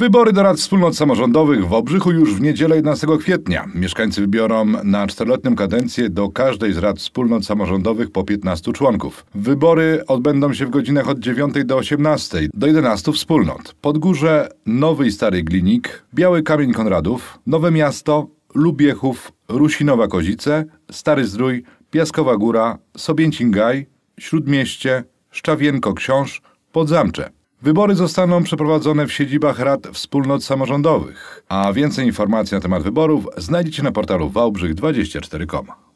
Wybory do rad wspólnot samorządowych w Wałbrzychu już w niedzielę 11 kwietnia. Mieszkańcy wybiorą na czteroletnią kadencję do każdej z rad wspólnot samorządowych po 15 członków. Wybory odbędą się w godzinach od 9 do 18 do 11 wspólnot. Podgórze, Nowy i Stary Glinik, Biały Kamień Konradów, Nowe Miasto, Lubiechów, Rusinowa Kozice, Stary Zdrój, Piaskowa Góra, Sobięcin Gaj, Śródmieście, Szczawienko Książ, Podzamcze. Wybory zostaną przeprowadzone w siedzibach rad wspólnot samorządowych, a więcej informacji na temat wyborów znajdziecie na portalu wałbrzych24.com.